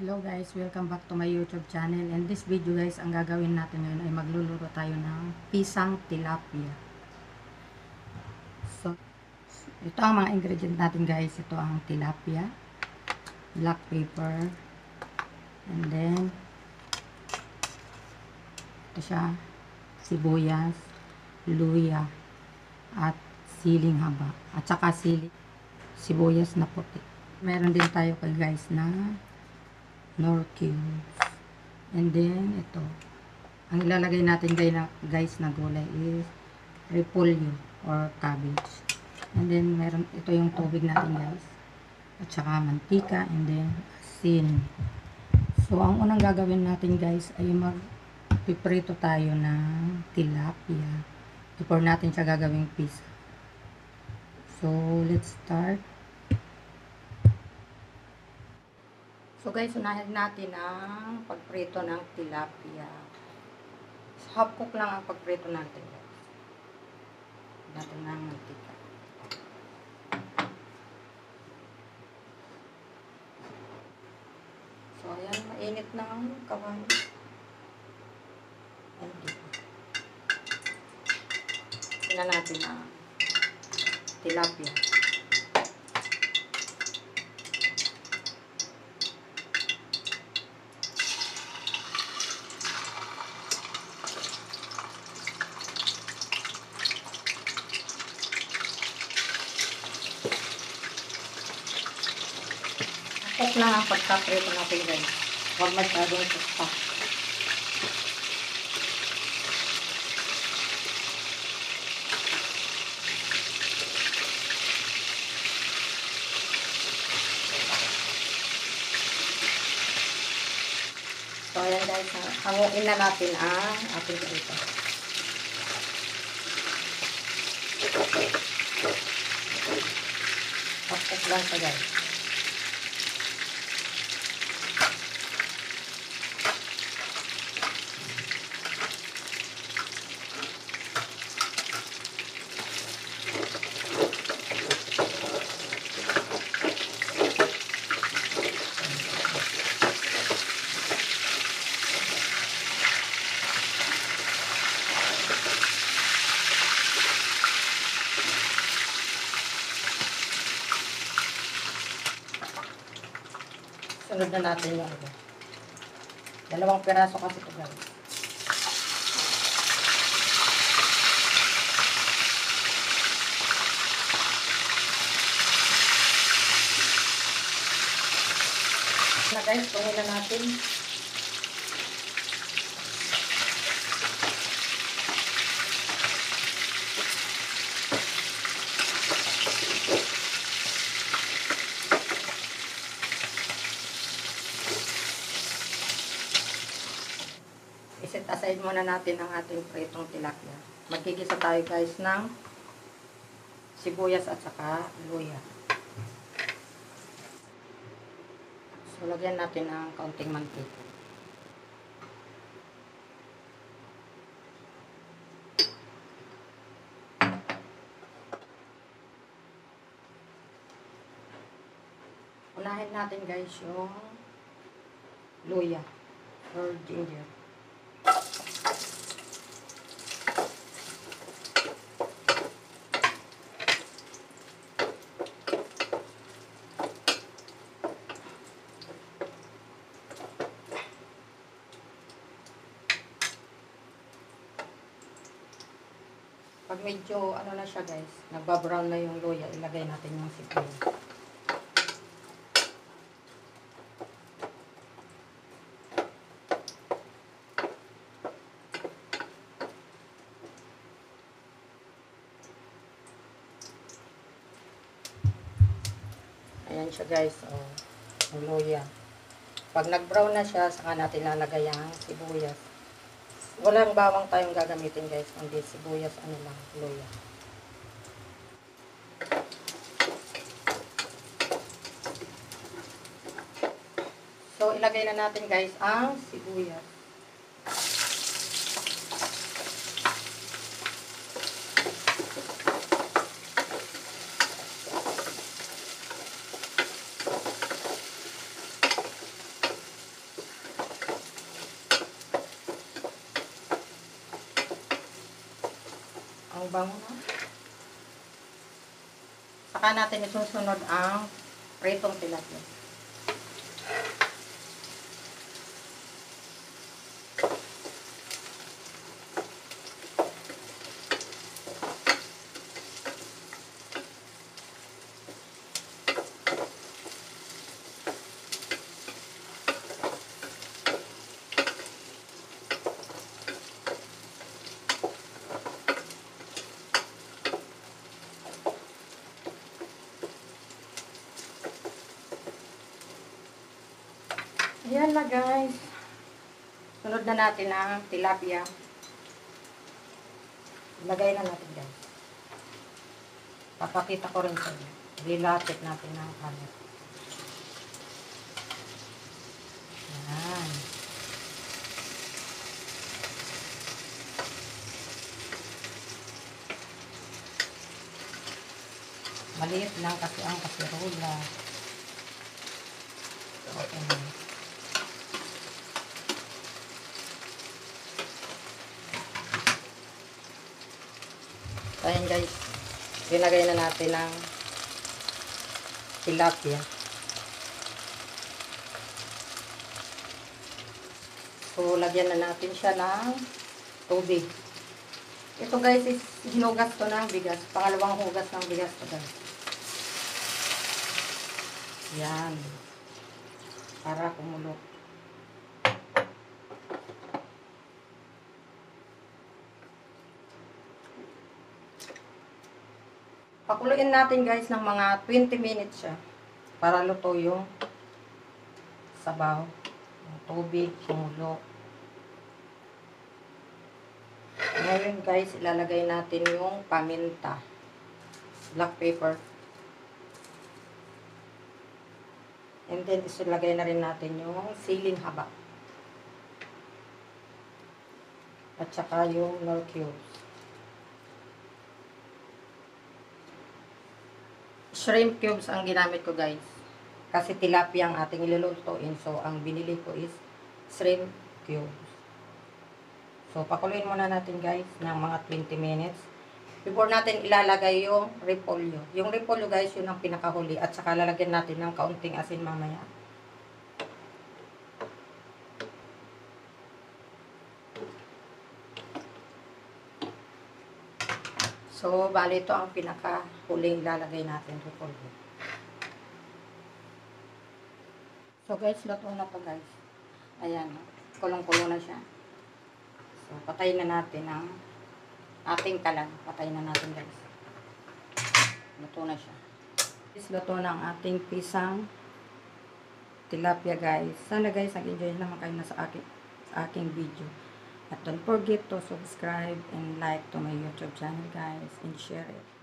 Hello guys, welcome back to my YouTube channel. And this video guys, ang gagawin natin ngayon ay magluluto tayo ng pisang tilapia. So, ito ang mga ingredient natin guys. Ito ang tilapia, black pepper, and then, ito siya, sibuyas, luya, at siling haba. At saka sili, sibuyas na puti. Meron din tayo kay guys na nor cubes. And then, ito. Ang ilalagay natin guys na, gulay is repolyo or cabbage. And then, meron, ito yung tubig natin guys. At saka mantika and then asin. So, ang unang gagawin natin guys ay mag piprito tayo ng tilapia. Before natin siya gagawing pizza. So, let's start. So guys, unahin natin ang pagprito ng tilapia. Half cook lang ang pagprito natin. Natin ng mantika. So ayan, mainit na ang kawan. Tingnan natin ang tilapia. Cook na ang pagkaprito natin guys. Huwag masyadong tukpa. So ayan guys, ha- hanguin na natin ang ating prito. Tapos lang siya guys. Sunod na natin yung iba. Dalawang piraso kasi ito guys. Na guys, na natin. Iset aside muna natin ang ating pritong tilapia. Magkikisa tayo guys ng sibuyas at saka luya. So, lagyan natin ng kaunting mantika. Unahin natin guys yung luya or ginger. Pag medyo ano na siya guys, nagbabrown na yung luya, ilagay natin yung sibuyas. Ayan siya guys, oh, yung luya. Pag nag-brown na siya, saka natin lalagay ang sibuyas. Walang bawang tayong gagamitin guys, kundi sibuyas, ano lang, luya. So, ilagay na natin guys ang sibuyas. Ang. Saka natin isusunod ang pritong tilapia. Ayan na guys. Sunod na natin ang tilapia. Ilagay na natin guys. Papakita ko rin sa inyo. Rilapit natin ang kalat. Ayan. Maliit lang kasi ang kasirola. Okay na. Ayan guys, linagay na natin ang tilapia. So, lagyan na natin siya ng tubig. Ito guys is hinugas to ng bigas. Pangalawang hugas ng bigas to guys. Yan. Para kumulo. Pakuluin natin guys ng mga 20 minutes siya. Para luto yung sabaw. Yung tubig, kumulo. Ngayon guys, ilalagay natin yung paminta. Black pepper. And then, isulagay na rin natin yung siling haba. At saka yung nor cubes. Shrimp cubes ang ginamit ko guys. Kasi tilapia ang ating ilulutuin. So, ang binili ko is shrimp cubes. So, pakuluin muna natin guys ng mga 20 minutes. Before natin ilalagay yung repolyo. Yung repolyo guys, yun ang pinakahuli. At saka lalagyan natin ng kaunting asin mamaya. So, bali ito ang pinakahuling lalagay natin repolyo. So guys, luto na to guys. Ayan, kulong-kulo na siya. So, patayin na natin ang ating kalan. Patayin na natin guys. Luto na siya. Guys, luto na ang ating pisang tilapia guys. Sana guys, nag-enjoy naman kayo na sa aking, sa aking video. At don't forget to subscribe and like to my YouTube channel guys and share it.